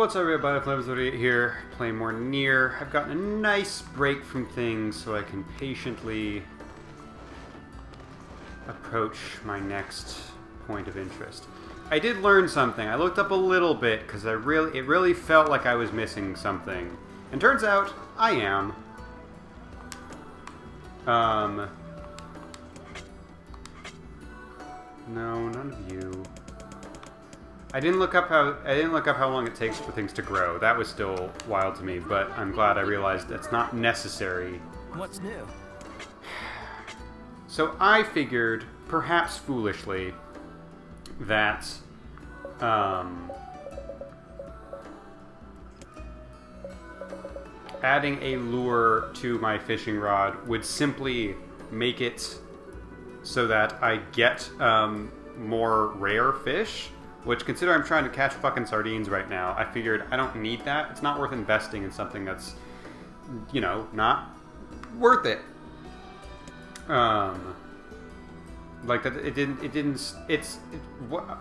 What's up everybody, Flames here, playing more NieR. I've gotten a nice break from things so I can patiently approach my next point of interest. I did learn something. I looked up a little bit because I really it really felt like I was missing something. And turns out I am. Um No, none of you. I didn't look up how I didn't look up how long it takes for things to grow. That was still wild to me, but I'm glad I realized that's not necessary. What's new? So I figured, perhaps foolishly, that um, adding a lure to my fishing rod would simply make it so that I get um, more rare fish which, consider I'm trying to catch fucking sardines right now, I figured I don't need that. It's not worth investing in something that's, you know, not worth it. Um, like that, it didn't. It didn't. It's it, what.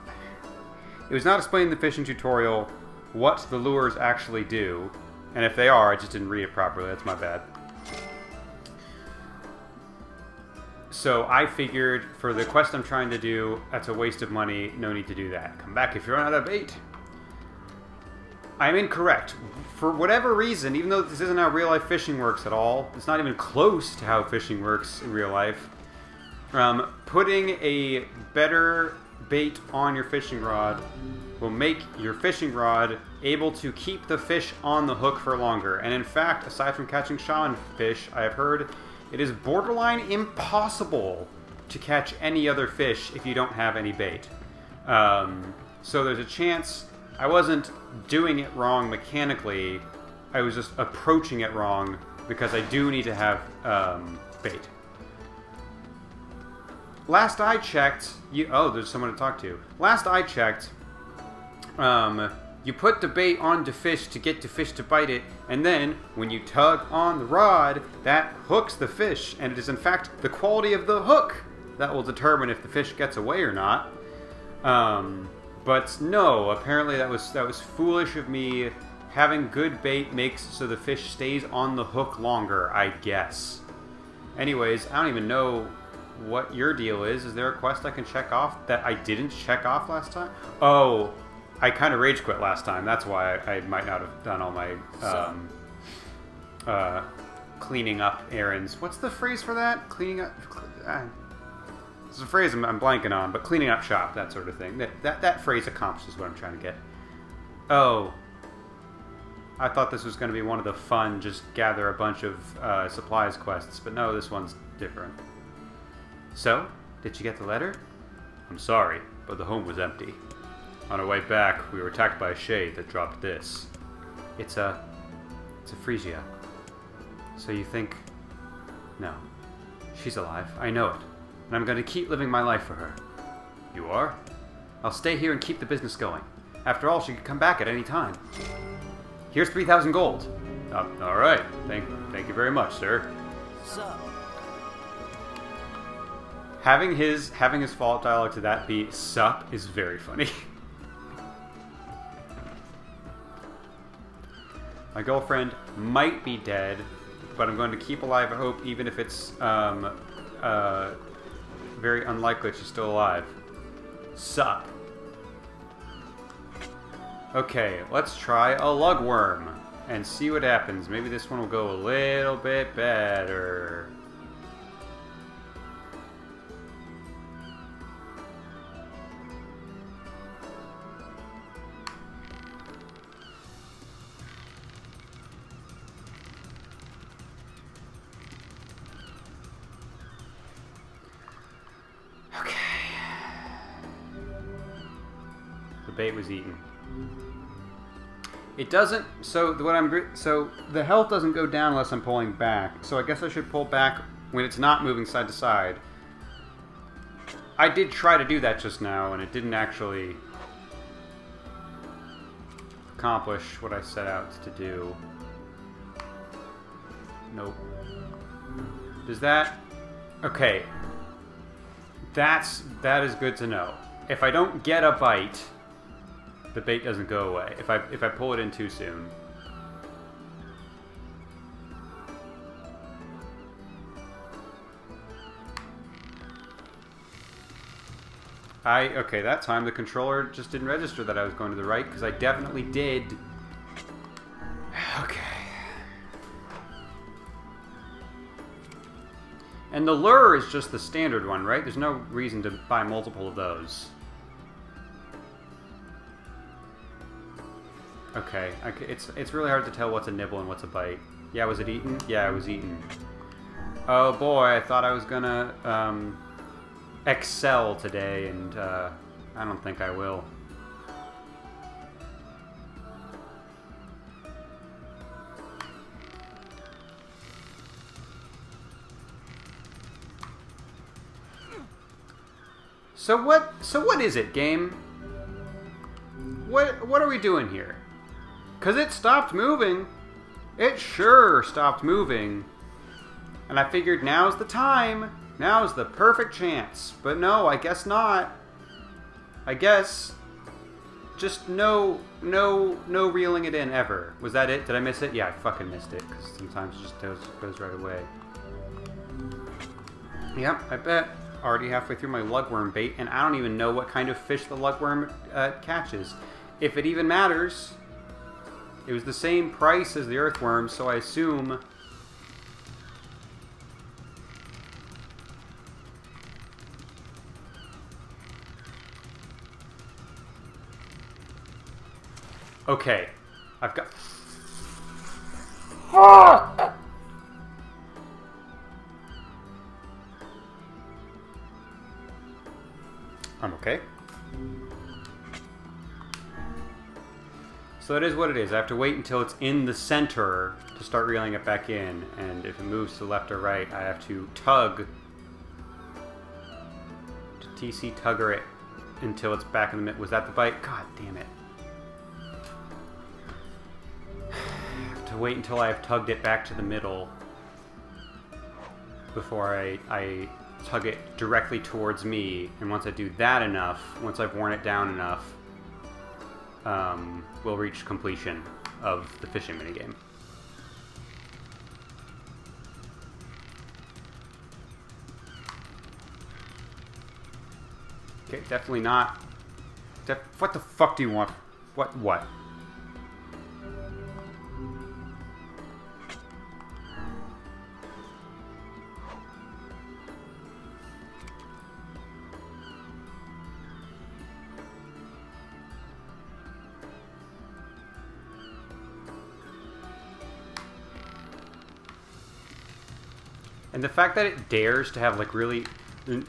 It was not explaining the fishing tutorial what the lures actually do, and if they are, I just didn't read it properly. That's my bad. So I figured for the quest I'm trying to do, that's a waste of money. No need to do that. Come back if you run out of bait. I'm incorrect. For whatever reason, even though this isn't how real life fishing works at all, it's not even close to how fishing works in real life. Um, putting a better bait on your fishing rod will make your fishing rod able to keep the fish on the hook for longer. And in fact, aside from catching shaman fish, I have heard it is borderline impossible to catch any other fish if you don't have any bait. Um, so there's a chance I wasn't doing it wrong mechanically. I was just approaching it wrong because I do need to have um, bait. Last I checked, you oh, there's someone to talk to. Last I checked, um, you put the bait on the fish to get the fish to bite it, and then when you tug on the rod, that hooks the fish, and it is in fact the quality of the hook that will determine if the fish gets away or not. Um, but no, apparently that was that was foolish of me. Having good bait makes so the fish stays on the hook longer, I guess. Anyways, I don't even know what your deal is. Is there a quest I can check off that I didn't check off last time? Oh, I kind of rage quit last time. That's why I, I might not have done all my um, uh, cleaning up errands. What's the phrase for that? Cleaning up. Uh, it's a phrase I'm, I'm, blanking on, but cleaning up shop, that sort of thing. That, that that phrase accomplishes what I'm trying to get. Oh, I thought this was going to be one of the fun, just gather a bunch of uh, supplies quests, but no, this one's different. So, did you get the letter? I'm sorry, but the home was empty. On our way back, we were attacked by a shade that dropped this. It's a... It's a Frisia. So you think... No. She's alive. I know it. And I'm going to keep living my life for her. You are? I'll stay here and keep the business going. After all, she could come back at any time. Here's 3,000 gold. Uh, all right. Thank, thank you very much, sir. Sup? Having his having his follow-up dialogue to that be "sup" is very funny. My girlfriend might be dead, but I'm going to keep alive hope even if it's um, uh, very unlikely she's still alive. Sup. Okay, let's try a lugworm and see what happens. Maybe this one will go a little bit better. Was eaten. It doesn't. So what I'm so the health doesn't go down unless I'm pulling back. So I guess I should pull back when it's not moving side to side. I did try to do that just now, and it didn't actually accomplish what I set out to do. Nope. Does that? Okay. That's that is good to know. If I don't get a bite the bait doesn't go away if I if I pull it in too soon. I okay that time the controller just didn't register that I was going to the right because I definitely did. Okay. And the lure is just the standard one, right? There's no reason to buy multiple of those. Okay, okay, it's it's really hard to tell what's a nibble and what's a bite. Yeah, was it eaten? Yeah, it was eaten. Oh boy, I thought I was gonna um, excel today, and uh, I don't think I will. So what? So what is it, game? What what are we doing here? Cause it stopped moving. It sure stopped moving. And I figured now's the time. Now's the perfect chance. But no, I guess not. I guess just no no no reeling it in ever. Was that it? Did I miss it? Yeah, I fucking missed it because sometimes it just goes, goes right away. Yep, I bet already halfway through my lugworm bait, and I don't even know what kind of fish the lugworm uh, catches. If it even matters. It was the same price as the earthworm, so I assume... Okay. I've got... Fuck! I'm okay. So it is what it is. I have to wait until it's in the center to start reeling it back in, and if it moves to left or right, I have to tug to TC tugger it until it's back in the middle. Was that the bite? God damn it. I have to wait until I have tugged it back to the middle before I, I tug it directly towards me, and once I do that enough, once I've worn it down enough, um, we'll reach completion of the fishing minigame. Okay, definitely not. What the fuck do you want? What? What? And the fact that it dares to have like really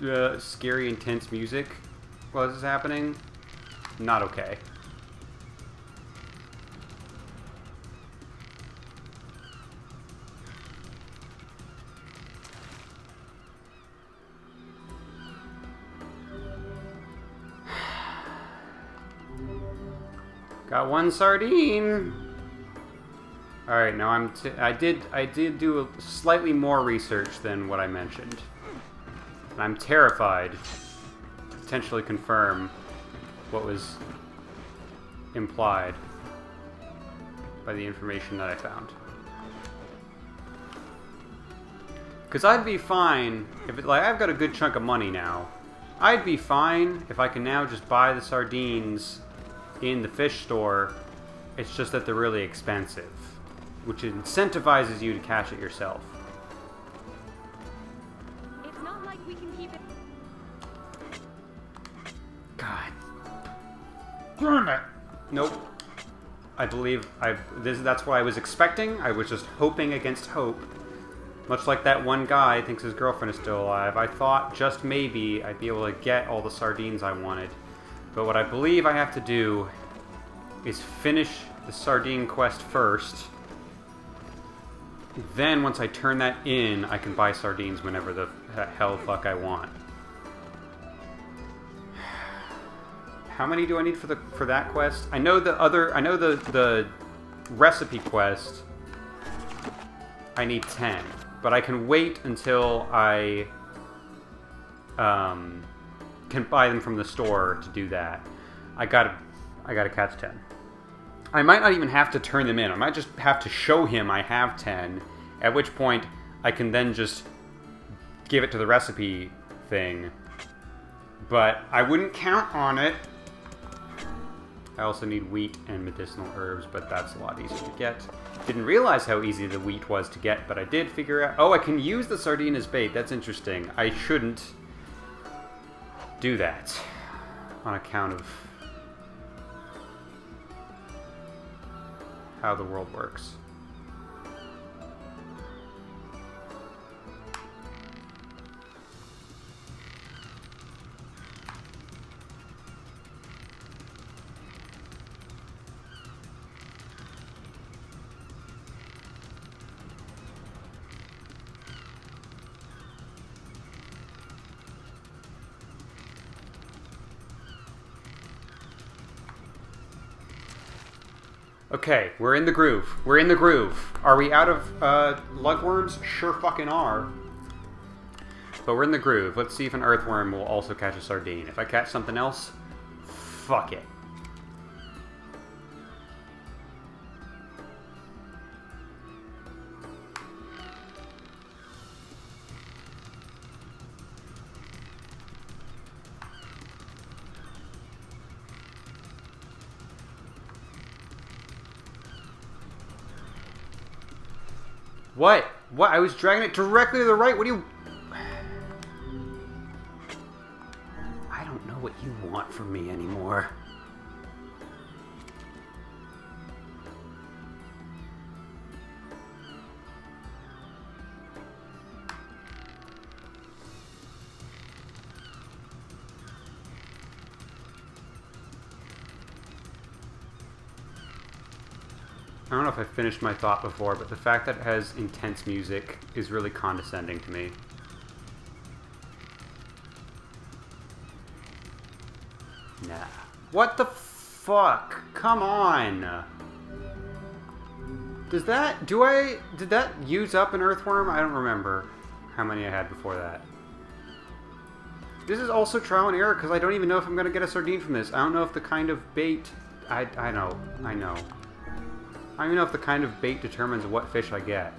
uh, scary, intense music while this is happening, not okay. Got one sardine. All right, now I'm. T I did. I did do a slightly more research than what I mentioned. And I'm terrified to potentially confirm what was implied by the information that I found. Because I'd be fine if it, like I've got a good chunk of money now. I'd be fine if I can now just buy the sardines in the fish store. It's just that they're really expensive which incentivizes you to cash it yourself. It's not like we can keep it. God. Damn it. Nope. I believe I this that's what I was expecting. I was just hoping against hope. Much like that one guy thinks his girlfriend is still alive, I thought just maybe I'd be able to get all the sardines I wanted. But what I believe I have to do is finish the sardine quest first then once I turn that in, I can buy sardines whenever the hell fuck I want. How many do I need for the for that quest? I know the other I know the the recipe quest I need 10, but I can wait until I um, can buy them from the store to do that. I gotta I gotta catch 10. I might not even have to turn them in. I might just have to show him I have 10, at which point I can then just give it to the recipe thing. But I wouldn't count on it. I also need wheat and medicinal herbs, but that's a lot easier to get. Didn't realize how easy the wheat was to get, but I did figure out... Oh, I can use the sardine as bait. That's interesting. I shouldn't do that on account of how the world works. In the groove. We're in the groove. Are we out of uh, lugworms? Sure fucking are. But we're in the groove. Let's see if an earthworm will also catch a sardine. If I catch something else, fuck it. What? I was dragging it directly to the right. What do you... I don't know what you want from me anymore. Know if I finished my thought before, but the fact that it has intense music is really condescending to me. Nah. What the fuck? Come on! Does that... Do I... Did that use up an earthworm? I don't remember how many I had before that. This is also trial and error, because I don't even know if I'm going to get a sardine from this. I don't know if the kind of bait... I, I know. I know. I don't even know if the kind of bait determines what fish I get.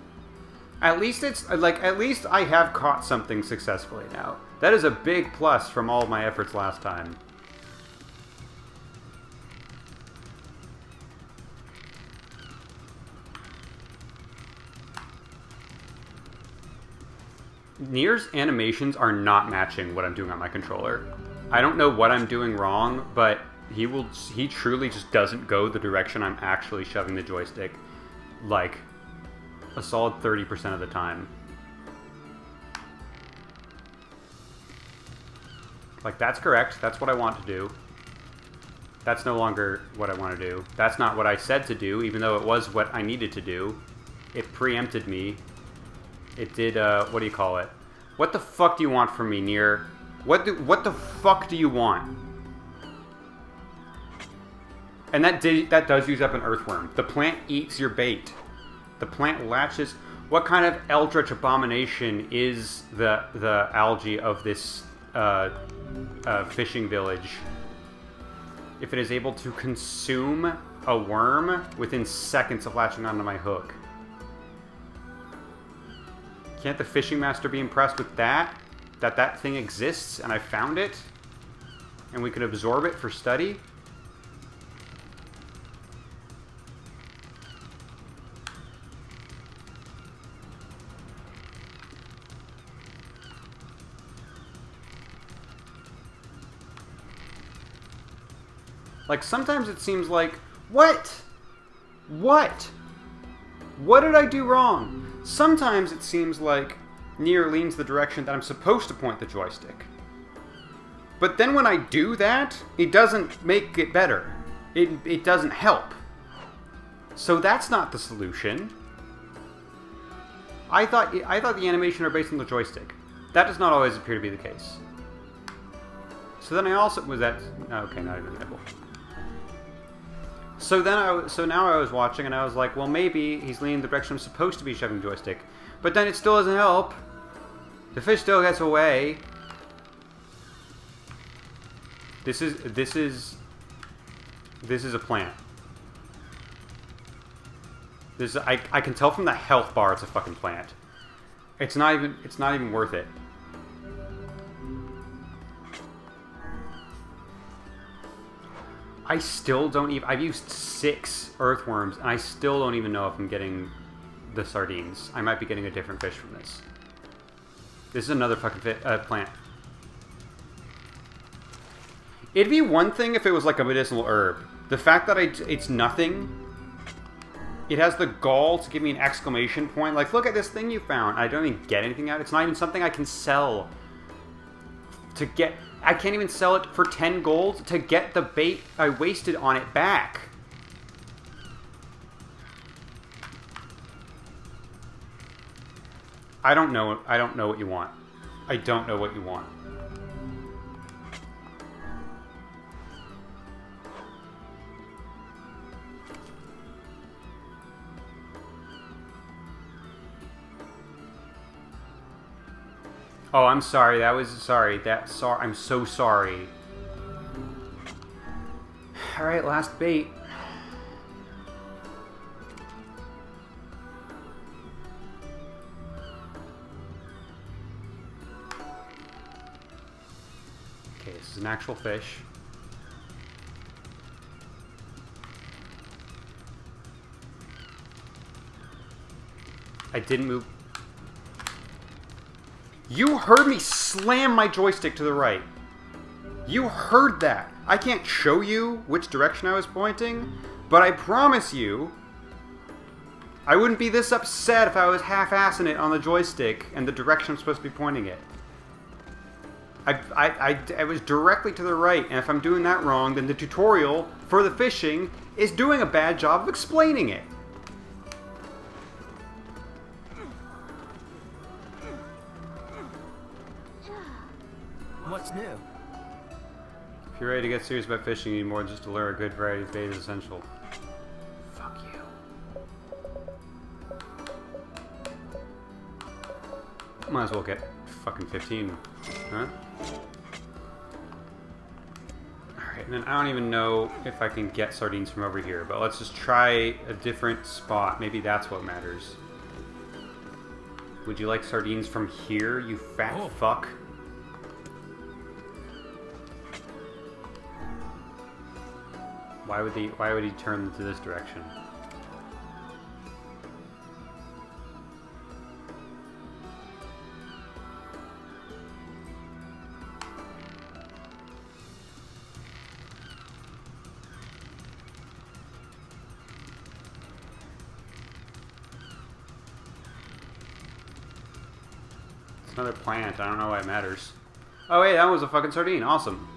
At least it's, like, at least I have caught something successfully now. That is a big plus from all my efforts last time. Nier's animations are not matching what I'm doing on my controller. I don't know what I'm doing wrong, but he will he truly just doesn't go the direction I'm actually shoving the joystick like a solid 30% of the time. Like that's correct. That's what I want to do. That's no longer what I want to do. That's not what I said to do, even though it was what I needed to do. It preempted me. It did, uh, what do you call it? What the fuck do you want from me, Nier? What do, what the fuck do you want? And that that does use up an earthworm. The plant eats your bait. The plant latches. What kind of eldritch abomination is the the algae of this uh, uh, fishing village? If it is able to consume a worm within seconds of latching onto my hook. Can't the fishing master be impressed with that? That that thing exists and I found it? And we can absorb it for study? Like, sometimes it seems like, what? What? What did I do wrong? Sometimes it seems like Nier leans the direction that I'm supposed to point the joystick. But then when I do that, it doesn't make it better. It, it doesn't help. So that's not the solution. I thought I thought the animation are based on the joystick. That does not always appear to be the case. So then I also was that okay, not even example. So then I so now I was watching and I was like, well, maybe he's leaning the direction I'm supposed to be shoving joystick, but then it still doesn't help. The fish still gets away. This is this is This is a plant. This is, I, I can tell from the health bar it's a fucking plant. It's not even it's not even worth it. I still don't even I've used six earthworms and I still don't even know if I'm getting the sardines. I might be getting a different fish from this. This is another fucking uh, plant. It'd be one thing if it was like a medicinal herb. The fact that I, it's nothing, it has the gall to give me an exclamation point. Like, look at this thing you found. I don't even get anything out. It's not even something I can sell. To get, I can't even sell it for 10 gold to get the bait I wasted on it back. I don't know. I don't know what you want. I don't know what you want. Oh, I'm sorry. That was sorry. That sorry. I'm so sorry. All right, last bait. Okay, this is an actual fish. I didn't move. You heard me slam my joystick to the right. You heard that. I can't show you which direction I was pointing, but I promise you, I wouldn't be this upset if I was half-assing it on the joystick and the direction I'm supposed to be pointing it. I, I, I, I was directly to the right, and if I'm doing that wrong, then the tutorial for the fishing is doing a bad job of explaining it. You're ready to get serious about fishing, you need more than just to lure a good variety of bait is essential. Fuck you. Might as well get fucking 15, huh? Alright, and then I don't even know if I can get sardines from over here, but let's just try a different spot. Maybe that's what matters. Would you like sardines from here, you fat Oh. fuck? Why would he why would he turn to this direction? It's another plant. I don't know why it matters. Oh, wait, that was a fucking sardine. Awesome.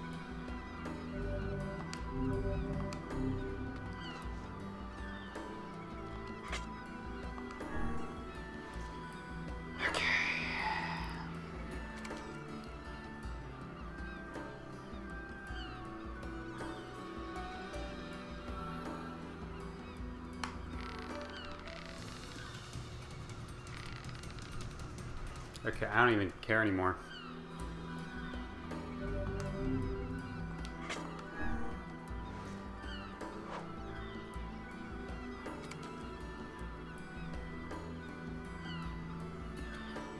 Okay, I don't even care anymore.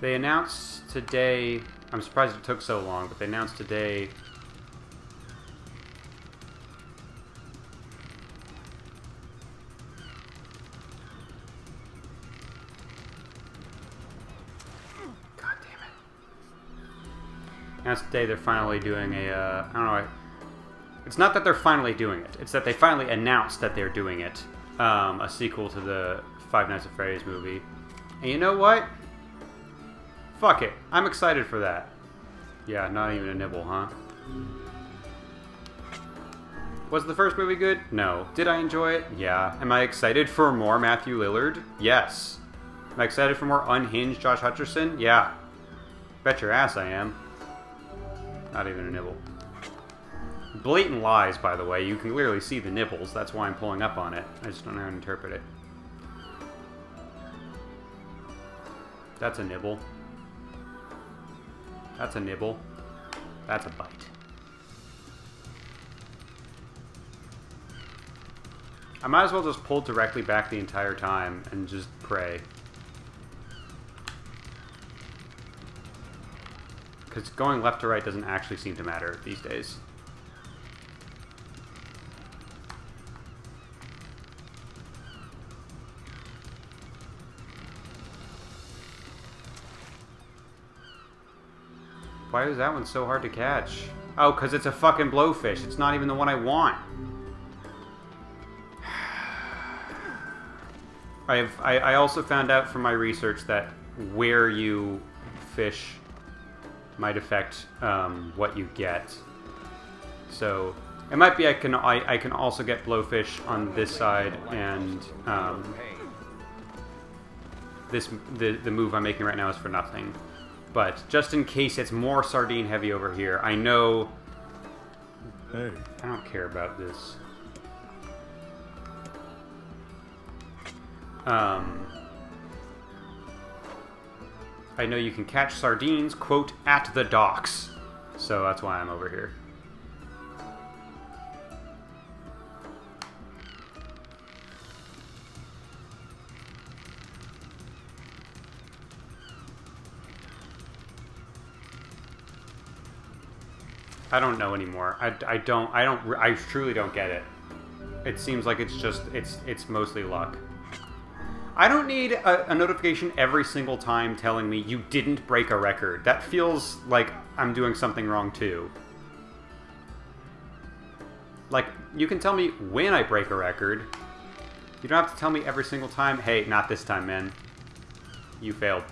They announced today, I'm surprised it took so long, but they announced today today they're finally doing a, uh, I don't know, I- it's not that they're finally doing it, it's that they finally announced that they're doing it. Um, a sequel to the Five Nights at Freddy's movie. And you know what? Fuck it. I'm excited for that. Yeah, not even a nibble, huh? Was the first movie good? No. Did I enjoy it? Yeah. Am I excited for more Matthew Lillard? Yes. Am I excited for more unhinged Josh Hutcherson? Yeah. Bet your ass I am. Not even a nibble. Blatant lies, by the way. You can clearly see the nibbles. That's why I'm pulling up on it. I just don't know how to interpret it. That's a nibble. That's a nibble. That's a bite. I might as well just pull directly back the entire time and just pray. Because going left to right doesn't actually seem to matter these days. Why is that one so hard to catch? Oh, because it's a fucking blowfish. It's not even the one I want. I've, I, I also found out from my research that where you fish might affect um, what you get. So it might be I can I, I can also get blowfish on this side and um, this the the move I'm making right now is for nothing. But just in case it's more sardine heavy over here, I know Hey. I don't care about this. Um, I know you can catch sardines, quote, at the docks. So that's why I'm over here. I don't know anymore. I, I don't I don't I truly don't get it. It seems like it's just it's it's mostly luck. I don't need a, a, notification every single time telling me you didn't break a record. That feels like I'm doing something wrong too. Like, you can tell me when I break a record. You don't have to tell me every single time, hey, not this time, man. You failed.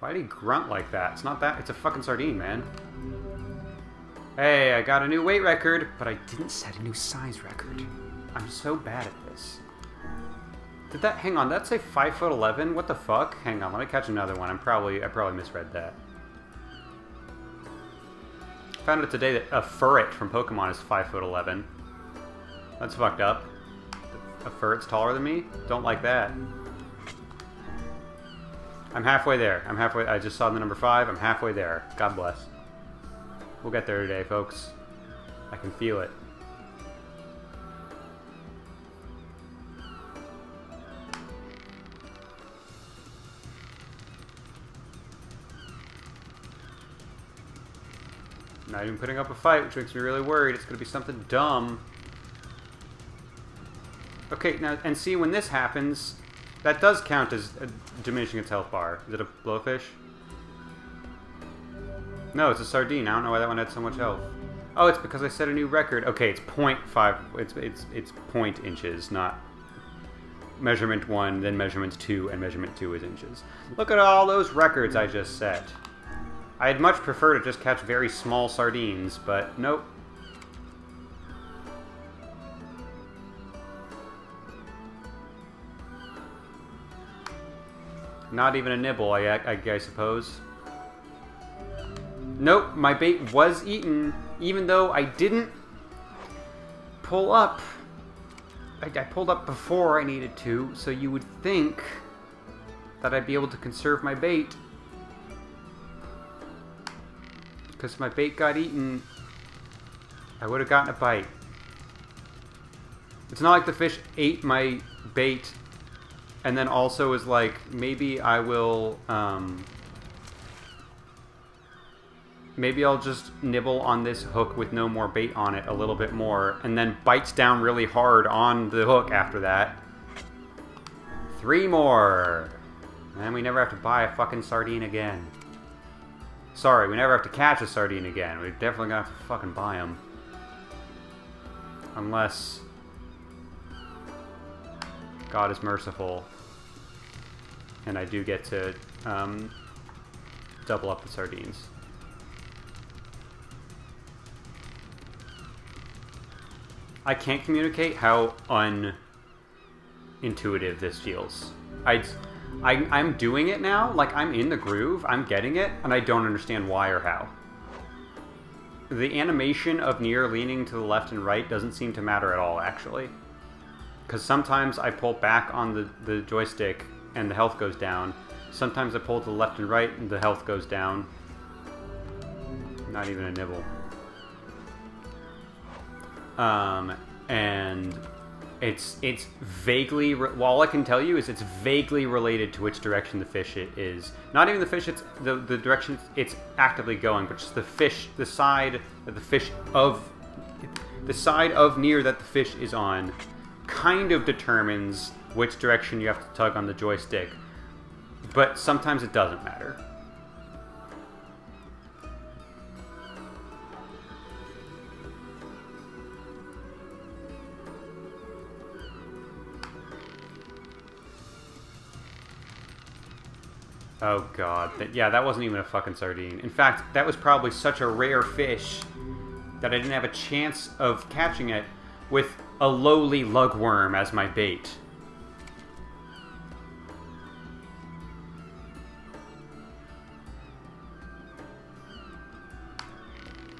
Why'd he grunt like that? It's not that. It's a fucking sardine, man. Hey, I got a new weight record, but I didn't set a new size record. I'm so bad at this. Did that? Hang on. Did that say five foot eleven? What the fuck? Hang on. Let me catch another one. I'm probably I probably misread that. Found out today that a furret from Pokemon is five foot eleven. That's fucked up. A furret's taller than me? Don't like that. I'm halfway there. I'm halfway. I just saw the number five. I'm halfway there. God bless. We'll get there today, folks. I can feel it. Not even putting up a fight, which makes me really worried. It's going to be something dumb. Okay, now, and see, when this happens, that does count as diminishing its health bar. Is it a blowfish? No, it's a sardine. I don't know why that one had so much health. Oh, it's because I set a new record. Okay, it's 0.5. It's it's it's point inches, not measurement one, then measurement two, and measurement two is inches. Look at all those records I just set. I'd much prefer to just catch very small sardines, but nope. Not even a nibble, I, I, I suppose. Nope, my bait was eaten, even though I didn't pull up. I, I pulled up before I needed to, so you would think that I'd be able to conserve my bait. Because my bait got eaten, I would have gotten a bite. It's not like the fish ate my bait and then also is like maybe I will um, maybe I'll just nibble on this hook with no more bait on it a little bit more and then bites down really hard on the hook after that. Three more. And we never have to buy a fucking sardine again. Sorry we never have to catch a sardine again. We're definitely gonna have to fucking buy them unless God is merciful, and I do get to um, double up the sardines. I can't communicate how unintuitive this feels. I, I, I'm doing it now, like I'm in the groove, I'm getting it, and I don't understand why or how. The animation of Nier leaning to the left and right doesn't seem to matter at all, actually because sometimes I pull back on the, the joystick and the health goes down, Sometimes I pull to the left and right and the health goes down. Not even a nibble. Um, and it's it's vaguely well, all I can tell you is it's vaguely related to which direction the fish is. Not even the fish it's the the direction it's actively going, but just the fish, the side that the fish of the side of Nier that the fish is on kind of determines which direction you have to tug on the joystick. But sometimes it doesn't matter. Oh god. Yeah, that wasn't even a fucking sardine. In fact, that was probably such a rare fish that I didn't have a chance of catching it with a lowly lugworm as my bait.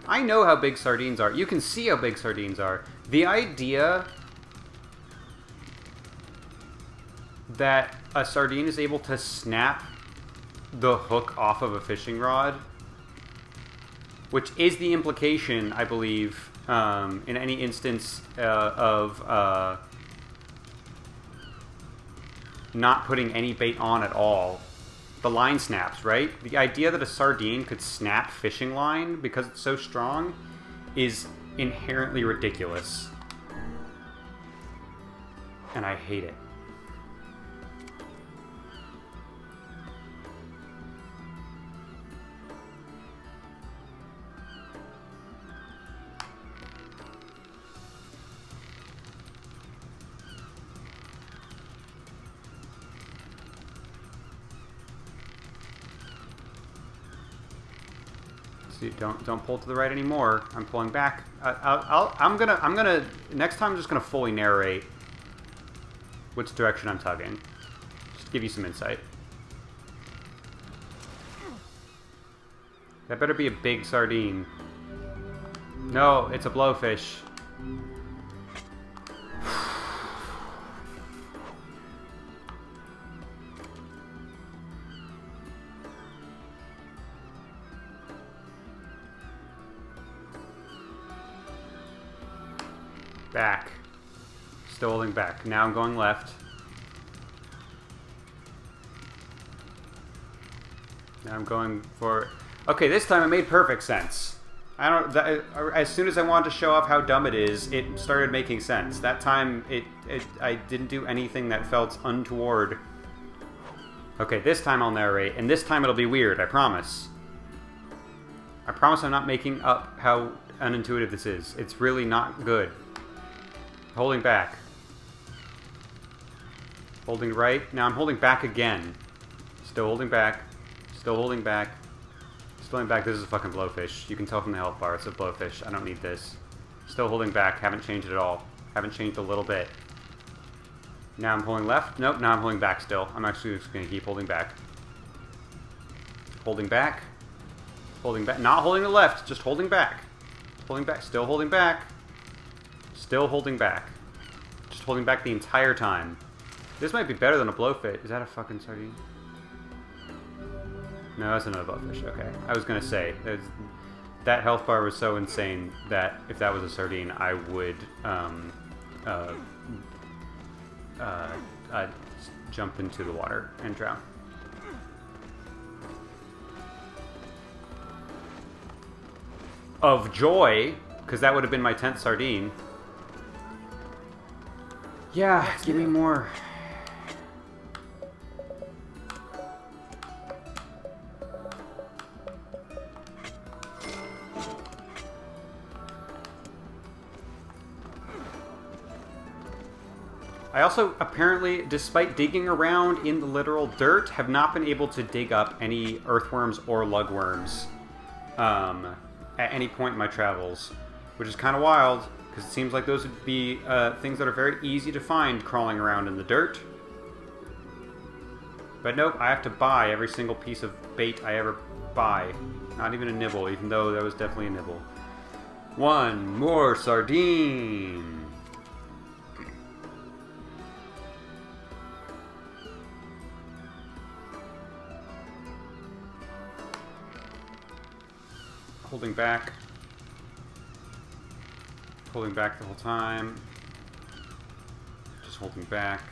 I know how big sardines are. You can see how big sardines are. The idea that a sardine is able to snap the hook off of a fishing rod, which is the implication, I believe, um, in any instance uh, of uh, not putting any bait on at all. The line snaps, right? The idea that a sardine could snap fishing line because it's so strong is inherently ridiculous. And I hate it. See, don't don't pull to the right anymore. I'm pulling back. I, I'm gonna I'm gonna next time I'm just gonna fully narrate which direction I'm tugging. Just to give you some insight. That better be a big sardine. No, it's a blowfish. Back. Now I'm going left. Now I'm going for... Okay, this time it made perfect sense. I don't... That, as soon as I wanted to show off how dumb it is, it started making sense. That time, it, it I didn't do anything that felt untoward. Okay, this time I'll narrate, and this time it'll be weird, I promise. I promise I'm not making up how unintuitive this is. It's really not good. Holding back. Holding right. Now I'm holding back again. Still holding back. Still holding back. Still holding back. This is a fucking blowfish. You can tell from the health bar. It's a blowfish. I don't need this. Still holding back. Haven't changed it at all. Haven't changed a little bit. Now I'm pulling left. Nope, now I'm holding back still. I'm actually just going to keep holding back. Holding back. Holding back. Not holding the left, just holding back. Holding back. Still holding back. Still holding back. Just holding back the entire time. This might be better than a blowfish. Is that a fucking sardine? No, that's another blowfish. Okay. I was going to say, that health bar was so insane that if that was a sardine, I would um, uh, uh, uh, jump into the water and drown. Of joy, because that would have been my 10th sardine. Yeah, give me more. Also, apparently, despite digging around in the literal dirt, have not been able to dig up any earthworms or lugworms um, at any point in my travels, which is kind of wild, because it seems like those would be uh, things that are very easy to find crawling around in the dirt. But nope, I have to buy every single piece of bait I ever buy. Not even a nibble, even though that was definitely a nibble. One more sardine! Holding back. Holding back the whole time. Just holding back.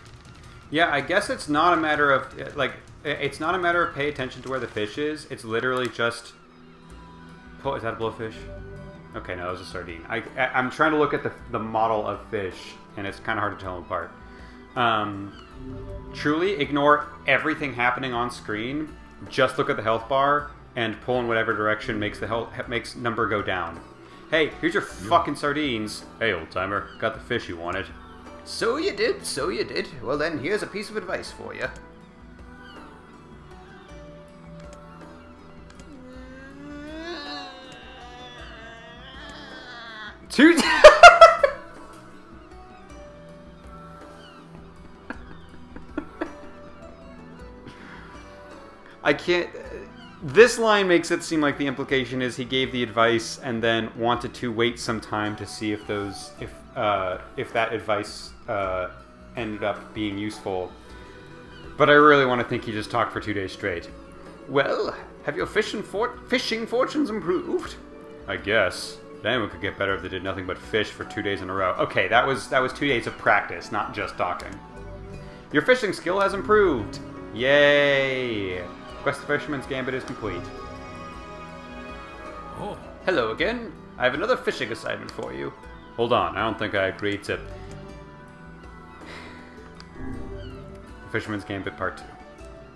Yeah, I guess it's not a matter of like it's not a matter of pay attention to where the fish is. It's literally just pull. Is that a blowfish? Okay, no, it was a sardine. I, I am trying to look at the the model of fish, and it's kind of hard to tell them apart. Um, truly, ignore everything happening on screen. Just look at the health bar and pull in whatever direction makes the health makes number go down. Hey, here's your fucking sardines. Hey, old timer, got the fish you wanted. So you did, so you did. Well then, here's a piece of advice for you. Two. I can't. This line makes it seem like the implication is he gave the advice and then wanted to wait some time to see if those if uh, if that advice uh, ended up being useful. But I really want to think he just talked for two days straight. Well, have your fishing, for fishing fortunes improved? I guess. Anyone could get better if they did nothing but fish for two days in a row. Okay, that was that was two days of practice, not just talking. Your fishing skill has improved. Yay! Quest of Fisherman's Gambit is complete. Oh. Hello again. I have another fishing assignment for you. Hold on, I don't think I agreed to... Fisherman's Gambit Part 2.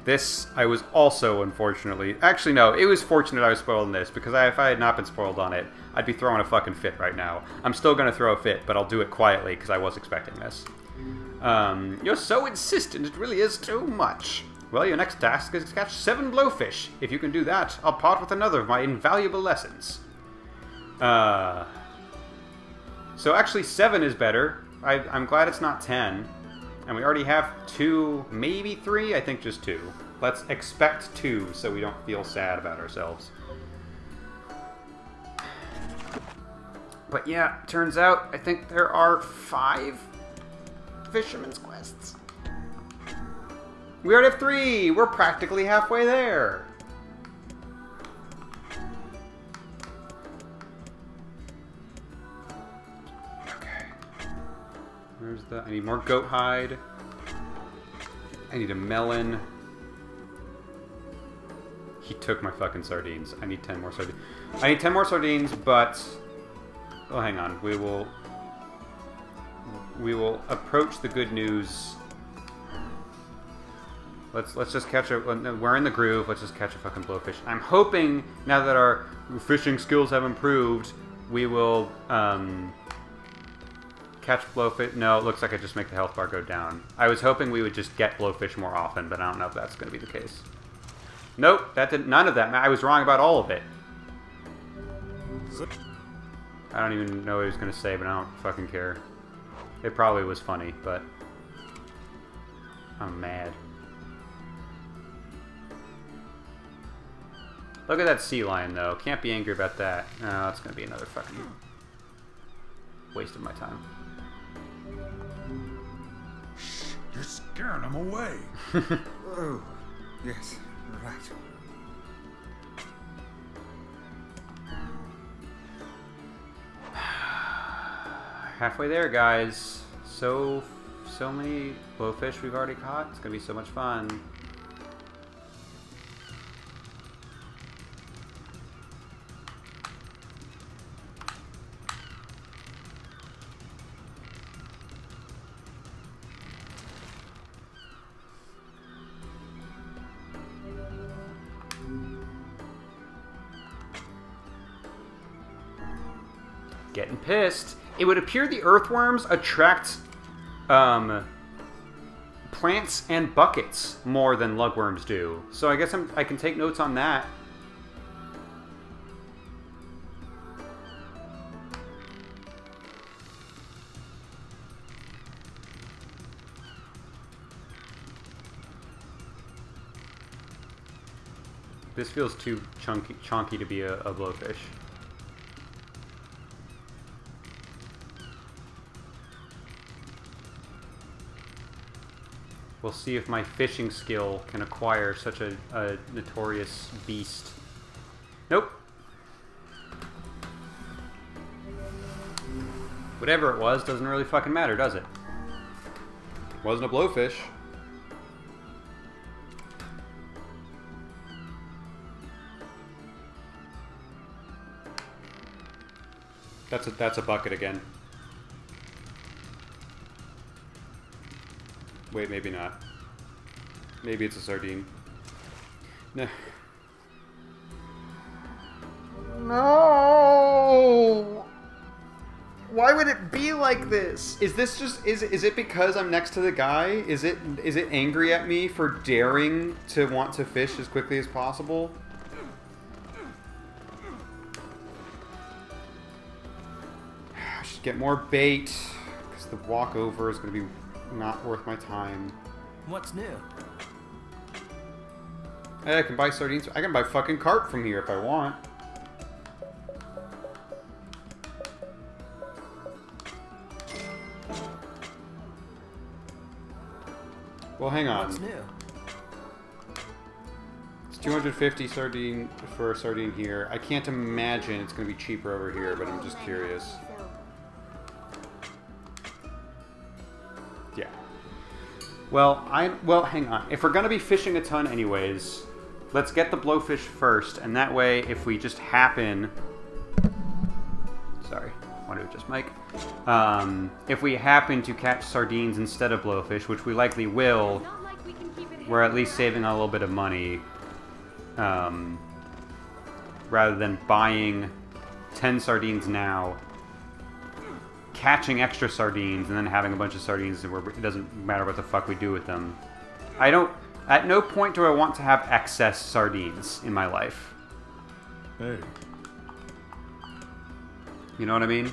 This, I was also, unfortunately... Actually, no, it was fortunate I was spoiled on this, because I, if I had not been spoiled on it, I'd be throwing a fucking fit right now. I'm still going to throw a fit, but I'll do it quietly, because I was expecting this. Um, You're so insistent, it really is too much. Well, your next task is to catch seven blowfish. If you can do that, I'll part with another of my invaluable lessons. Uh, so actually, seven is better. I, I'm glad it's not ten. And we already have two, maybe three? I think just two. Let's expect two so we don't feel sad about ourselves. But yeah, turns out I think there are five Fisherman's Quests. We already have three! We're practically halfway there! Okay. There's the... I need more goat hide. I need a melon. He took my fucking sardines. I need 10 more sardines. I need 10 more sardines, but... Oh, hang on. We will... We will approach the good news Let's let's just catch a. We're in the groove. Let's just catch a fucking blowfish. I'm hoping now that our fishing skills have improved, we will um, catch blowfish. No, it looks like I just make the health bar go down. I was hoping we would just get blowfish more often, but I don't know if that's going to be the case. Nope, that did none of that. I was wrong about all of it. I don't even know what he was going to say, but I don't fucking care. It probably was funny, but I'm mad. Look at that sea lion, though. Can't be angry about that. No, it's gonna be another fucking waste of my time. Shh, you're scaring them away. oh, yes, right. Halfway there, guys. So, so many blowfish we've already caught. It's gonna be so much fun. Pissed. It would appear the earthworms attract um, plants and buckets more than lugworms do. So I guess I'm, I can take notes on that. This feels too chunky, chonky to be a, a blowfish. We'll see if my fishing skill can acquire such a, a notorious beast. Nope. Whatever it was doesn't really fucking matter, does it? Wasn't a blowfish. That's a, that's a bucket again. Wait, maybe not. Maybe it's a sardine. No. No. Why would it be like this? Is this just is is it because I'm next to the guy? Is it is it angry at me for daring to want to fish as quickly as possible? I should get more bait because the walkover is going to be not worth my time. What's new? Hey, I can buy sardines. I can buy fucking carp from here if I want. Well, hang on. What's new? It's 250 sardine for a sardine here. I can't imagine it's going to be cheaper over here, but I'm just curious. Well, I well, hang on. If we're going to be fishing a ton anyways, let's get the blowfish first, and that way if we just happen Sorry, want to adjust mic. Um, if we happen to catch sardines instead of blowfish, which we likely will, like we can keep it we're at least saving a little bit of money um, rather than buying 10 sardines now catching extra sardines and then having a bunch of sardines where it doesn't matter what the fuck we do with them. I don't at no point do i want to have excess sardines in my life. Hey, you know what i mean